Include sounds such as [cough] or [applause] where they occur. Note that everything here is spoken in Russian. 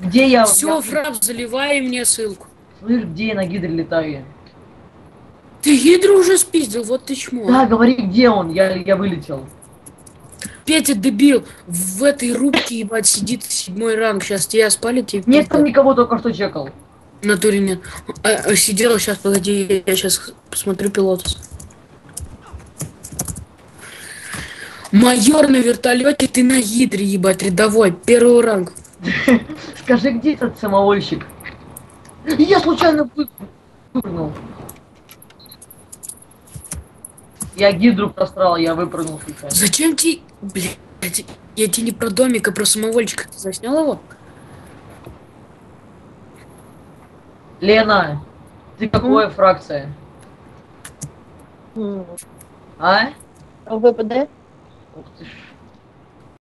Где я? Все, я- фрап, заливай мне ссылку. Слышь, где я на гидре летаю? Ты гидру уже спиздил, вот ты чмо. Да, говори, где он? Я, я вылетел. Петя дебил, в этой рубке, ебать, сидит седьмой ранг. Сейчас тебя спалит и Нет, там никого только что чекал. В натуре нет. А, а, сидел, сейчас, погоди, я сейчас посмотрю пилотус. Майор на вертолете, ты на гидре, ебать, рядовой, первый ранг. [laughs] Скажи, где этот самовольщик? Я случайно вы- выпрыгнул. Я гидру просрал, я выпрыгнул случайно. Зачем тебе, блядь, я тебе не про домик, а про самовольчика. Ты заснял его? Лена, ты какой фракция? М, А? ВПД? Ух ты ж.